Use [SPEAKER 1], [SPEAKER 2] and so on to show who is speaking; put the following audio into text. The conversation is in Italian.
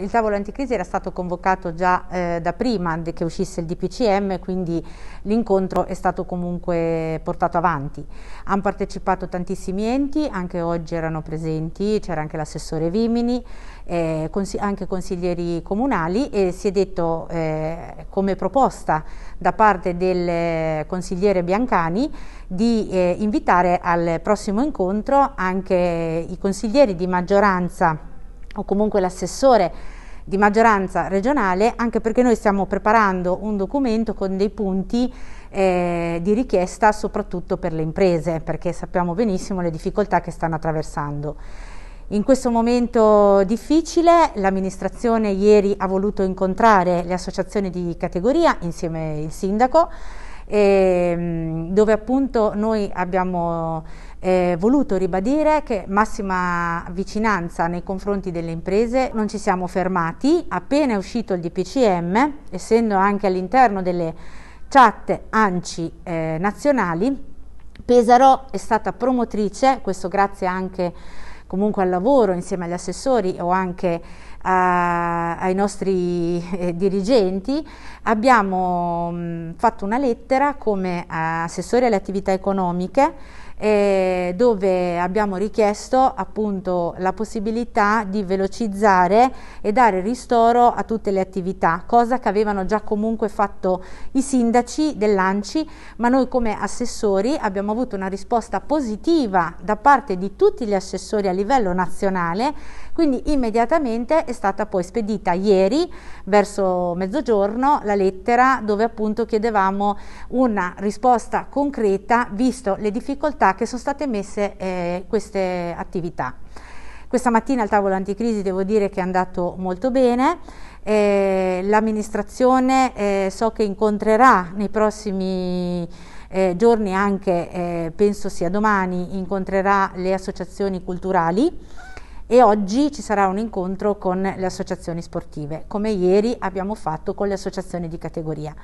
[SPEAKER 1] Il tavolo anticrisi era stato convocato già eh, da prima che uscisse il DPCM, quindi l'incontro è stato comunque portato avanti. Hanno partecipato tantissimi enti, anche oggi erano presenti, c'era anche l'assessore Vimini, eh, anche consiglieri comunali e si è detto eh, come proposta da parte del consigliere Biancani di eh, invitare al prossimo incontro anche i consiglieri di maggioranza o comunque l'assessore di maggioranza regionale, anche perché noi stiamo preparando un documento con dei punti eh, di richiesta soprattutto per le imprese, perché sappiamo benissimo le difficoltà che stanno attraversando. In questo momento difficile l'amministrazione ieri ha voluto incontrare le associazioni di categoria insieme al sindaco, eh, dove appunto noi abbiamo eh, voluto ribadire che massima vicinanza nei confronti delle imprese, non ci siamo fermati, appena è uscito il DPCM, essendo anche all'interno delle chat ANCI eh, nazionali, Pesaro è stata promotrice, questo grazie anche comunque al lavoro insieme agli assessori o anche a, ai nostri eh, dirigenti, abbiamo mh, fatto una lettera come assessori alle attività economiche eh, dove abbiamo richiesto appunto la possibilità di velocizzare e dare ristoro a tutte le attività, cosa che avevano già comunque fatto i sindaci dell'ANCI, ma noi come assessori abbiamo avuto una risposta positiva da parte di tutti gli assessori a livello nazionale, quindi immediatamente è stata poi spedita ieri verso mezzogiorno la lettera dove appunto chiedevamo una risposta concreta visto le difficoltà che sono state messe eh, queste attività. Questa mattina il tavolo anticrisi devo dire che è andato molto bene, eh, l'amministrazione eh, so che incontrerà nei prossimi eh, giorni anche, eh, penso sia domani, incontrerà le associazioni culturali e oggi ci sarà un incontro con le associazioni sportive, come ieri abbiamo fatto con le associazioni di categoria.